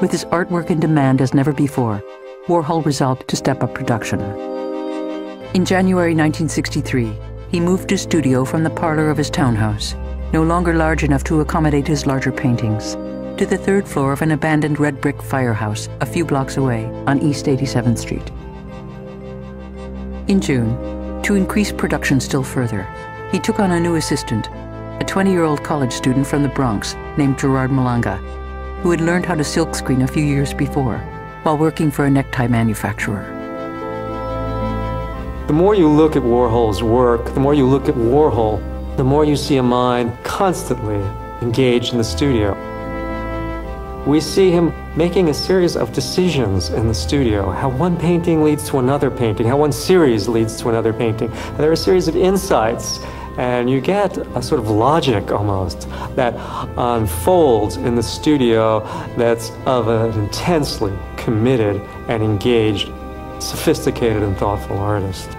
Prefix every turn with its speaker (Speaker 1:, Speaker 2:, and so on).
Speaker 1: With his artwork in demand as never before, Warhol resolved to step up production. In January 1963, he moved his studio from the parlor of his townhouse, no longer large enough to accommodate his larger paintings, to the third floor of an abandoned red brick firehouse a few blocks away on East 87th Street. In June, to increase production still further, he took on a new assistant, a 20 year old college student from the Bronx named Gerard Malanga, who had learned how to silkscreen a few years before while working for a necktie manufacturer.
Speaker 2: The more you look at Warhol's work, the more you look at Warhol, the more you see a mind constantly engaged in the studio. We see him making a series of decisions in the studio, how one painting leads to another painting, how one series leads to another painting. And there are a series of insights, and you get a sort of logic almost that unfolds in the studio that's of an intensely committed and engaged, sophisticated and thoughtful artist.